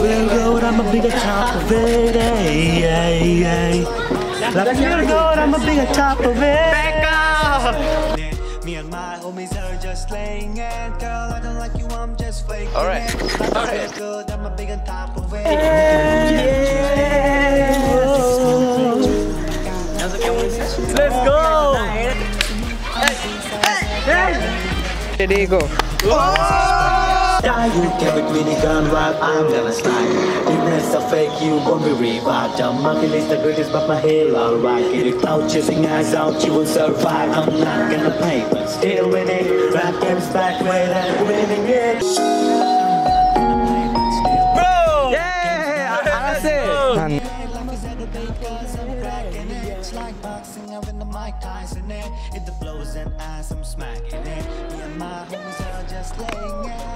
Real good, I'm a bigger top of it. Ay, ay, ay. Like good, I'm a bigger top of it. Me and my homies are just laying it. Girl, I don't like you, I'm just All right. All good, I'm a big on top of it. Let's go! Ready, oh! go. Die, you can with minigun while I'm gonna slide. Even as a fake, you won't be revived. Jump monkey is the greatest, but my hair alright. Get it out, chasing eyes out, you will survive. I'm not gonna play, but still winning. Rap games back when I'm winning it. Bro! Yeah! That's it! It's like boxing, I'm in the Mike Tyson it. Hit the blows and eyes, I'm smacking it. Me and my homies are just laying it.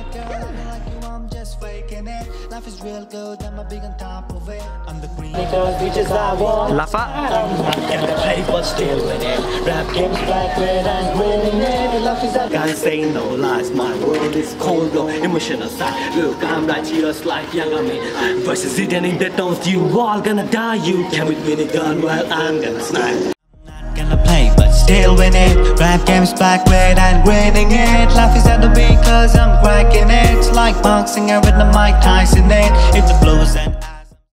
Because bitches I want. Lapa. I'm not gonna play, but still winning. Rap games black red and winning it. Life is a Can't say no lies, my world is cold, though. Emotional side. Look, I'm like just like younger me. Versus it and in the tones, you all gonna die. You can with me the gun while I'm gonna snipe. Still winning. Rap games black red and winning it. Life is at the beat, cause I'm cracking it. Like boxing, I with the Mike Tyson it. It's the blues and